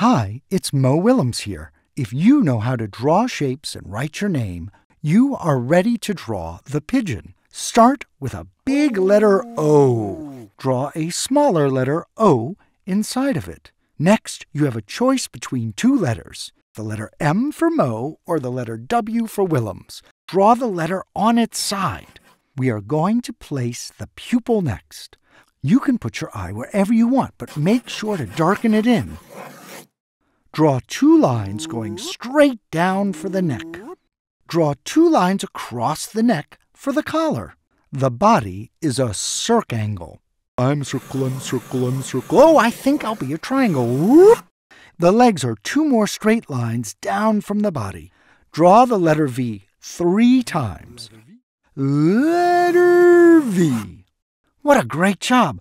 Hi, it's Mo Willems here. If you know how to draw shapes and write your name, you are ready to draw the pigeon. Start with a big letter O. Draw a smaller letter O inside of it. Next, you have a choice between two letters the letter M for Mo or the letter W for Willems. Draw the letter on its side. We are going to place the pupil next. You can put your eye wherever you want, but make sure to darken it in. Draw two lines going straight down for the neck. Draw two lines across the neck for the collar. The body is a circangle. I'm circling, circling, circle. Oh, I think I'll be a triangle. Whoop. The legs are two more straight lines down from the body. Draw the letter V three times. Letter V. What a great job!